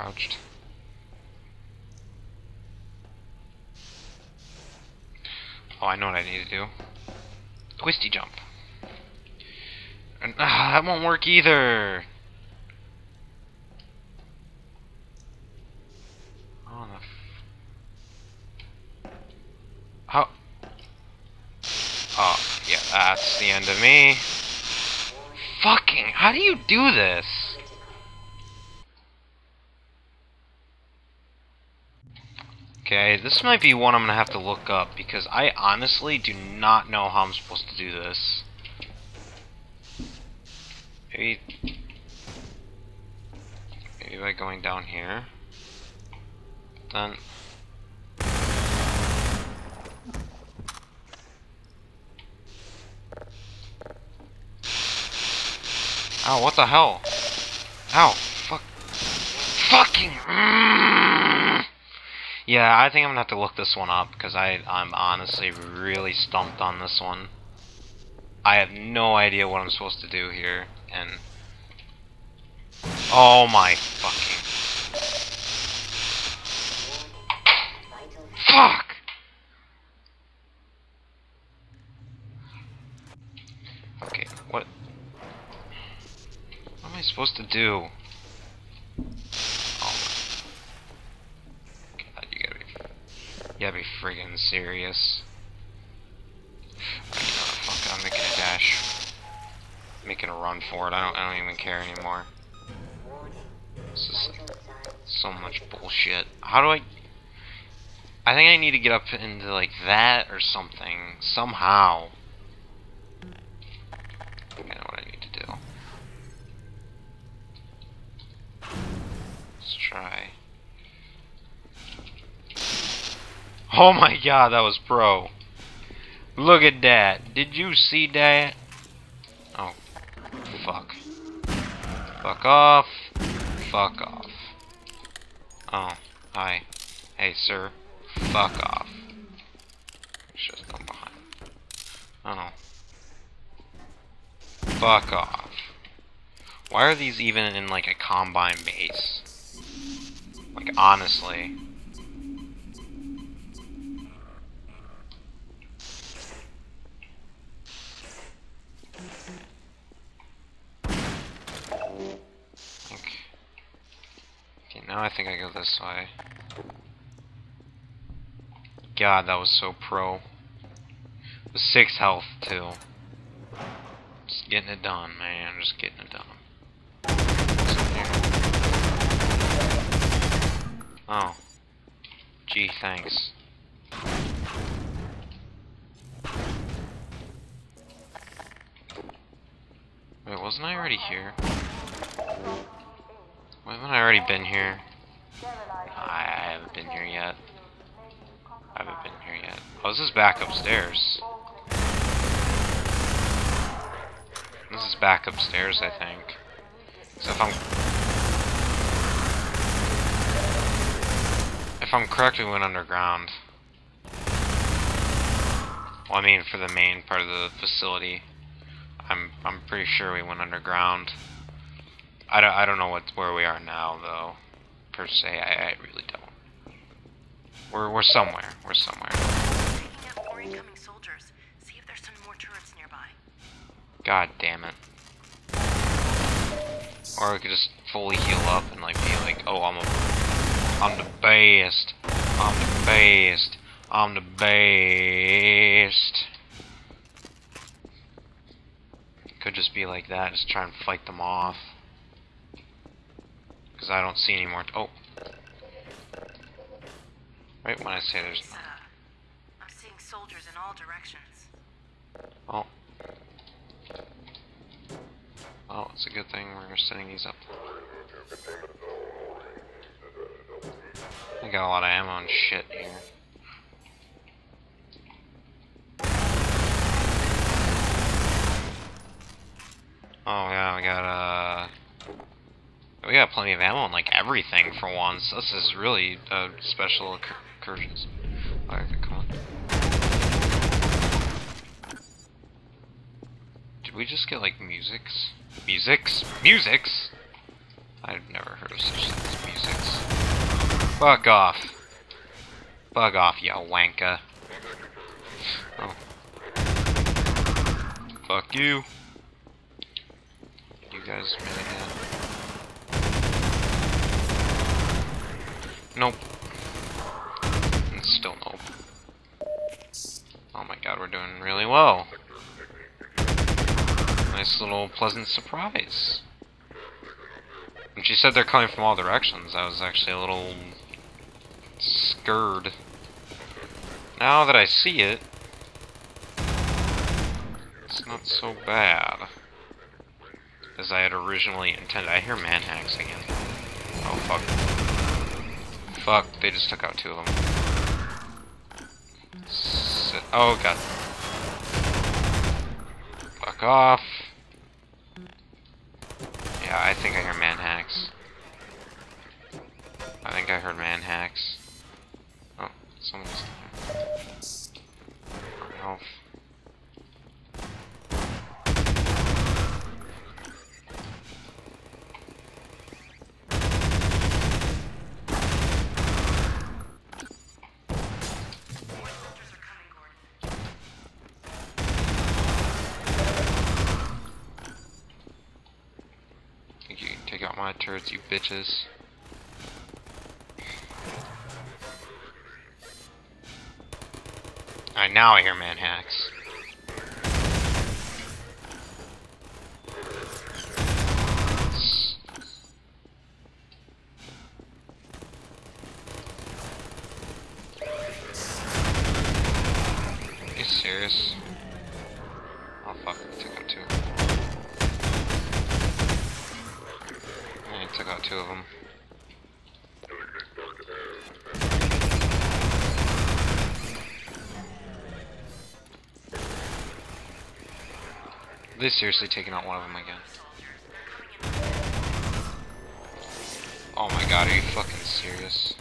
crouched. Oh, I know what I need to do. Twisty jump. And, ah, that won't work either. Oh, the How? Oh, yeah, that's the end of me. Fucking, how do you do this? Okay, this might be one I'm gonna have to look up because I honestly do not know how I'm supposed to do this. Maybe, maybe by going down here. Then. Ow, what the hell? Ow, fuck. Fucking. Mm. Yeah, I think I'm gonna have to look this one up because I I'm honestly really stumped on this one. I have no idea what I'm supposed to do here, and oh my fucking fuck! Okay, what? What am I supposed to do? Oh my god, you gotta be, you gotta be friggin' serious. Fuck I'm making a dash. Making a run for it, I don't, I don't even care anymore. This is so much bullshit. How do I... I think I need to get up into like that or something, somehow. I know what I need to do. Let's try. Oh my god, that was pro. Look at that. Did you see that? Oh, fuck. Fuck off. Fuck off. Oh, hi. Hey, sir. Fuck off. Just come behind. Oh. Fuck off. Why are these even in like a combine base? Like honestly. Okay. Okay, now I think I go this way. God, that was so pro. With six health too. Just getting it done, man. Just getting it done. Oh. Gee, thanks. Wait, wasn't I already here? Haven't I already been here? I haven't been here yet. I haven't been here yet. Oh, this is back upstairs. This is back upstairs, I think. So if I'm... If I'm correct, we went underground. Well, I mean, for the main part of the facility. I'm I'm pretty sure we went underground. I don't, I don't know what where we are now, though, per se. I, I really don't. We're, we're somewhere. We're somewhere. God damn it. Or we could just fully heal up and like be like, oh, I'm a, I'm the best. I'm the best. I'm the best. Could just be like that, just try and fight them off. Because I don't see any more. oh. Right when I say there's. Uh, I'm seeing soldiers in all directions. Oh. Oh, it's a good thing we're setting these up. I got a lot of ammo and shit here. Oh yeah, we got uh we got plenty of ammo and like everything for once. This is really a special occurrence. Alright, come on. Did we just get like musics? Musics? Musics? I've never heard of such things as musics. Fuck off. Bug off, you wanker. Oh. Fuck you. You guys really good. Nope. And still nope. Oh my god, we're doing really well. Nice little pleasant surprise. When she said they're coming from all directions, I was actually a little scared. Now that I see it, it's not so bad as I had originally intended. I hear manhacks again. Oh fuck. Fuck, they just took out two of them. Oh god. Fuck off. Yeah, I think I hear manhacks. I think I heard manhacks. Oh, someone's there. Health. More soldiers are coming, Gordon. Think you can take out my turrets, you bitches. Alright, now I hear manhacks. S- Are you serious? Oh fuck, I took out two. Yeah, I out two of them. They're seriously taking out one of them again. Oh my god, are you fucking serious?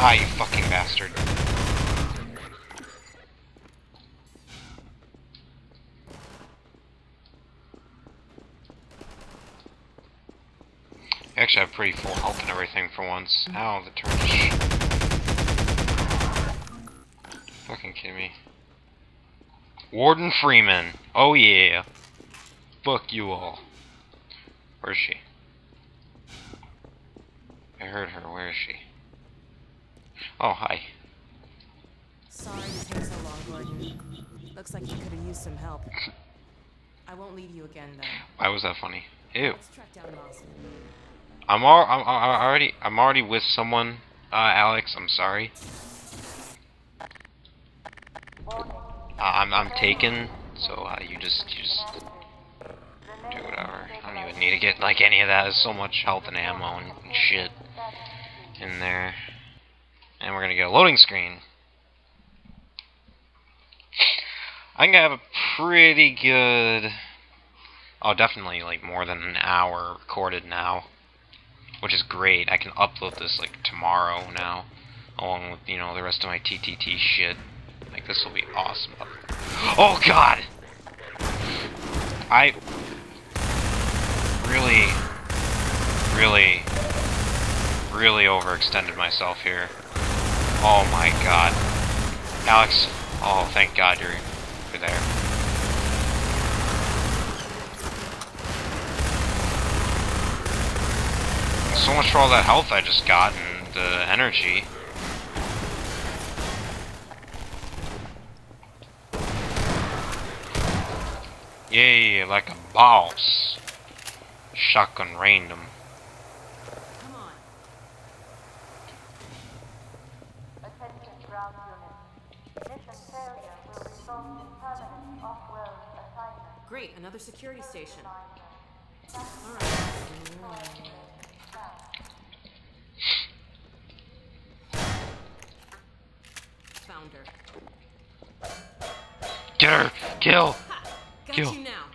Ah, you fucking bastard. Actually, I have pretty full health and everything for once. Ow, the turret. Fucking kidding me. Warden Freeman. Oh yeah. Fuck you all. Where's she? I heard her. Where is she? Oh, hi. Sorry to take so long, Gordon. Looks like you could have used some help. I won't leave you again, though. Why was that funny? Ew. Let's track down Lawson. I'm, al- I'm, I'm already I'm already with someone, uh, Alyx. I'm sorry. Uh, I'm I'm taken, so uh, you just you just do whatever. I don't even need to get like any of that. There's so much health and ammo and shit in there, and we're gonna get a loading screen. I'm gonna have a pretty good. Oh, definitely like more than an hour recorded now which is great. I can upload this like tomorrow now, along with you know the rest of my TTT shit. Like this will be awesome. Oh God! I really, really, really overextended myself here. Oh my God, Alyx! Oh, thank God you're you're there. So much for all that health I just got and the energy. Yeah, like a boss. Shotgun random. Come on. Attention ground unit. Mission failure will result in permanent off-world assignment. Great, another security station. Alright. Found her. Get her! Kill! Ha! Got Kill. you now.